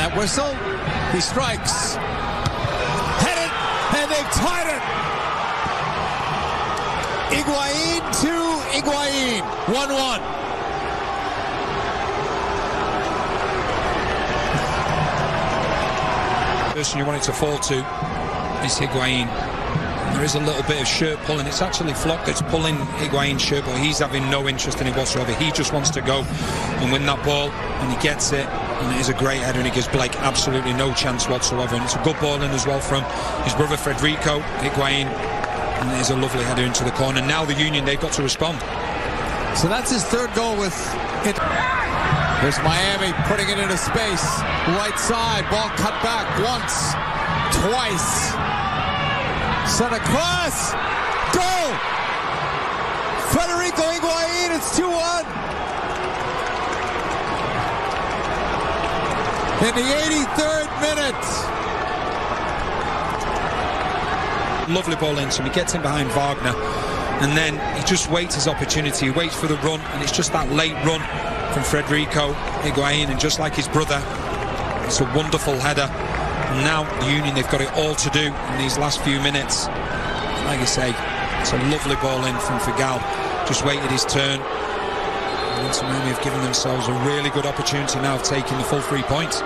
that whistle. He strikes. Headed, and they've tied it. Higuain to Higuain. 1-1. person you want it to fall to is Higuain. There is a little bit of shirt pulling. It's actually Flock that's pulling Higuain's shirt, but he's having no interest in it whatsoever. He just wants to go and win that ball, and he gets it. And it is a great header, and he gives Blake absolutely no chance whatsoever. And it's a good ball in as well from his brother Federico Higuain. And it is a lovely header into the corner. Now the Union, they've got to respond. So that's his third goal with it. Miami putting it into space. Right side, ball cut back once, twice. Sent across. Goal! Federico Higuain, it's 2-1. In the 83rd minute. Lovely ball in, so he gets in behind Wagner. And then he just waits his opportunity. He waits for the run, and it's just that late run from Federico Higuain. And just like his brother, it's a wonderful header. And now the Union, they've got it all to do in these last few minutes. Like I say, it's a lovely ball in from Figal. Just waited his turn. Miami have given themselves a really good opportunity now of taking the full three points.